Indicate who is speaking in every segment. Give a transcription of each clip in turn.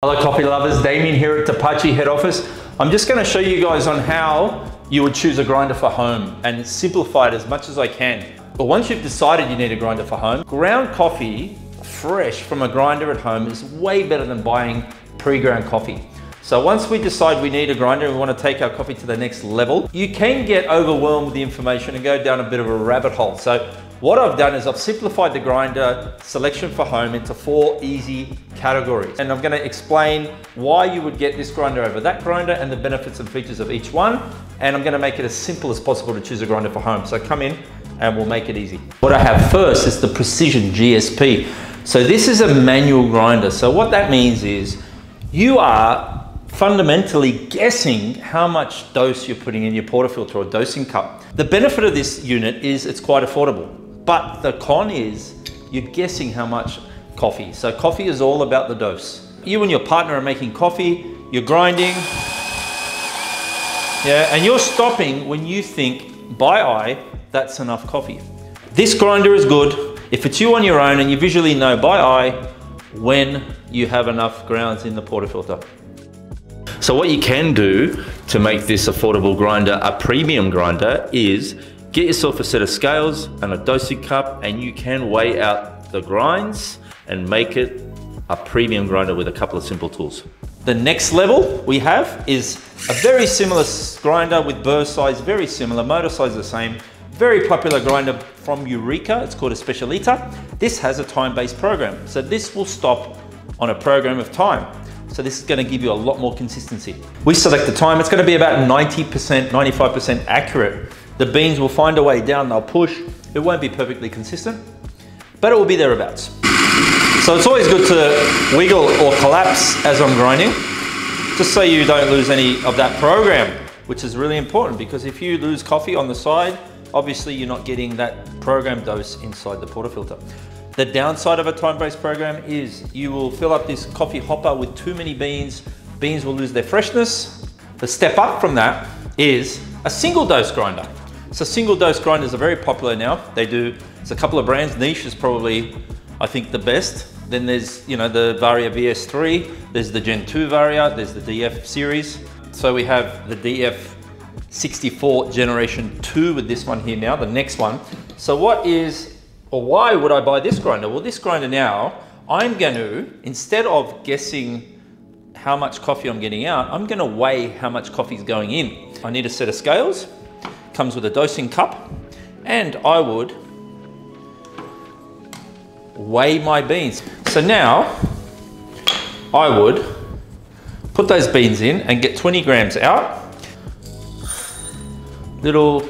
Speaker 1: Hello coffee lovers, Damien here at Dipacci head office. I'm just going to show you guys on how you would choose a grinder for home and simplify it as much as I can. But once you've decided you need a grinder for home, ground coffee fresh from a grinder at home is way better than buying pre-ground coffee. So once we decide we need a grinder and we want to take our coffee to the next level, you can get overwhelmed with the information and go down a bit of a rabbit hole. So what I've done is I've simplified the grinder selection for home into four easy categories. And I'm gonna explain why you would get this grinder over that grinder and the benefits and features of each one. And I'm gonna make it as simple as possible to choose a grinder for home. So come in and we'll make it easy. What I have first is the Precision GSP. So this is a manual grinder. So what that means is you are fundamentally guessing how much dose you're putting in your portafilter or dosing cup. The benefit of this unit is it's quite affordable, but the con is you're guessing how much coffee. So coffee is all about the dose. You and your partner are making coffee, you're grinding, yeah, and you're stopping when you think by eye, that's enough coffee. This grinder is good if it's you on your own and you visually know by eye when you have enough grounds in the portafilter. So what you can do to make this affordable grinder a premium grinder is get yourself a set of scales and a dosing cup and you can weigh out the grinds and make it a premium grinder with a couple of simple tools. The next level we have is a very similar grinder with burr size, very similar, motor size the same, very popular grinder from Eureka, it's called a Specialita. This has a time-based program, so this will stop on a program of time. So this is gonna give you a lot more consistency. We select the time, it's gonna be about 90%, 95% accurate. The beans will find a way down, they'll push. It won't be perfectly consistent, but it will be thereabouts. So it's always good to wiggle or collapse as I'm grinding, just so you don't lose any of that program, which is really important because if you lose coffee on the side, obviously you're not getting that program dose inside the portafilter. The downside of a time-based program is you will fill up this coffee hopper with too many beans. Beans will lose their freshness. The step up from that is a single dose grinder. So single dose grinders are very popular now. They do, it's a couple of brands. Niche is probably, I think, the best. Then there's, you know, the Varia VS3, there's the Gen 2 Varia, there's the DF series. So we have the DF 64 generation 2 with this one here now, the next one. So what is or why would I buy this grinder? Well, this grinder now, I'm going to, instead of guessing how much coffee I'm getting out, I'm to weigh how much coffee is going in. I need a set of scales, comes with a dosing cup, and I would weigh my beans. So now, I would put those beans in and get 20 grams out. Little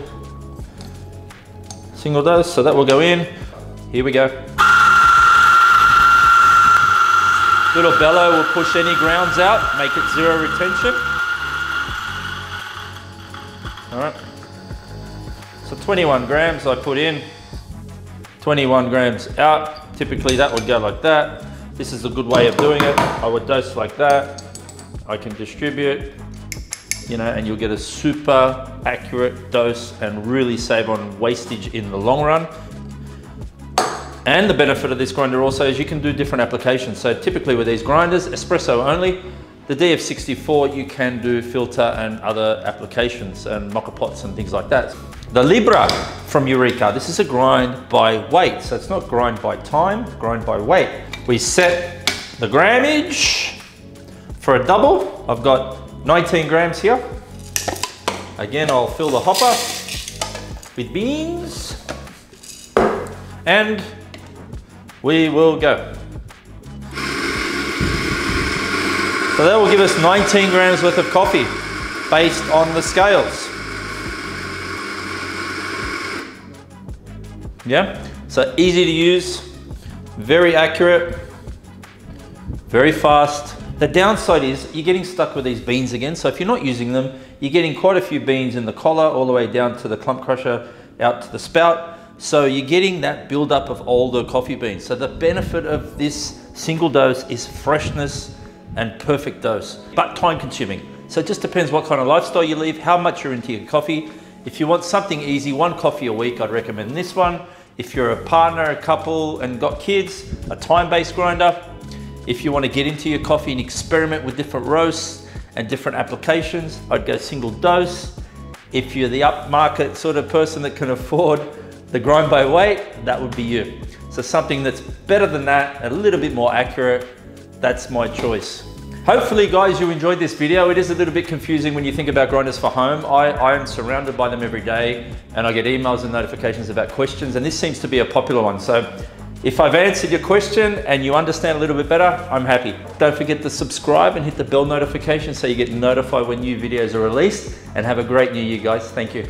Speaker 1: single dose, so that will go in. Here we go. Little bellow will push any grounds out, make it zero retention. All right. So 21 grams I put in, 21 grams out. Typically that would go like that. This is a good way of doing it. I would dose like that. I can distribute, you know, and you'll get a super accurate dose and really save on wastage in the long run. And the benefit of this grinder also is you can do different applications. So typically with these grinders, espresso only, the DF64 you can do filter and other applications and moka pots and things like that. The Libra from Eureka, this is a grind by weight. So it's not grind by time, grind by weight. We set the grammage for a double. I've got 19 grams here. Again, I'll fill the hopper with beans and we will go. So that will give us 19 grams worth of coffee based on the scales. Yeah, so easy to use, very accurate, very fast. The downside is you're getting stuck with these beans again. So if you're not using them, you're getting quite a few beans in the collar all the way down to the clump crusher, out to the spout. So you're getting that buildup of older coffee beans. So the benefit of this single dose is freshness and perfect dose, but time consuming. So it just depends what kind of lifestyle you live, how much you're into your coffee. If you want something easy, one coffee a week, I'd recommend this one. If you're a partner, a couple, and got kids, a time-based grinder. If you want to get into your coffee and experiment with different roasts and different applications, I'd go single dose. If you're the upmarket sort of person that can afford the grind by weight, that would be you. So something that's better than that, a little bit more accurate, that's my choice. Hopefully guys, you enjoyed this video. It is a little bit confusing when you think about grinders for home. I, I am surrounded by them every day and I get emails and notifications about questions and this seems to be a popular one. So if I've answered your question and you understand a little bit better, I'm happy. Don't forget to subscribe and hit the bell notification so you get notified when new videos are released and have a great new year guys. Thank you.